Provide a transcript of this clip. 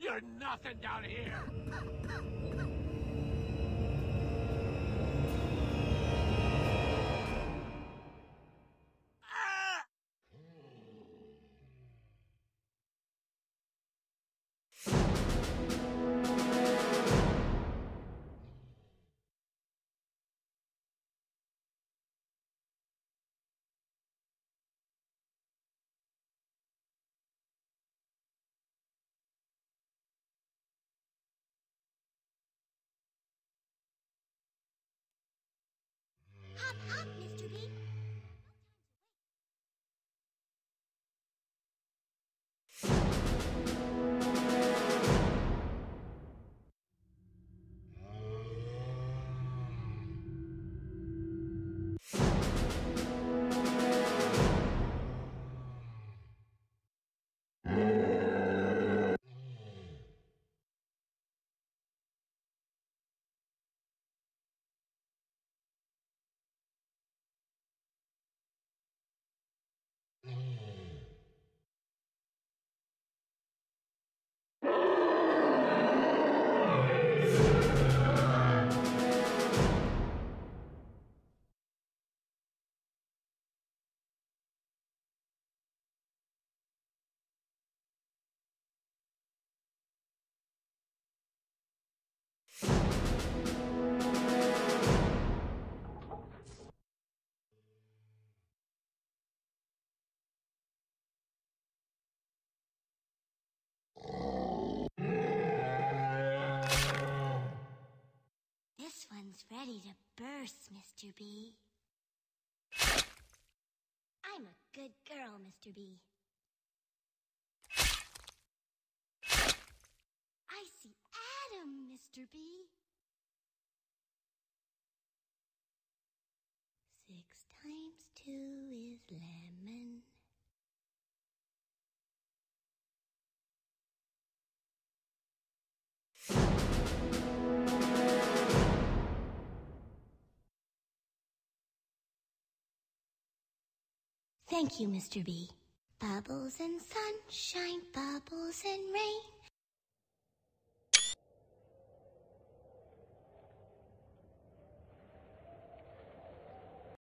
You're nothing down here. Hop, hop, ready to burst, Mr. B. I'm a good girl, Mr. B. I see Adam, Mr. B. Six times two Thank you, Mr. B. Bubbles and sunshine, bubbles and rain.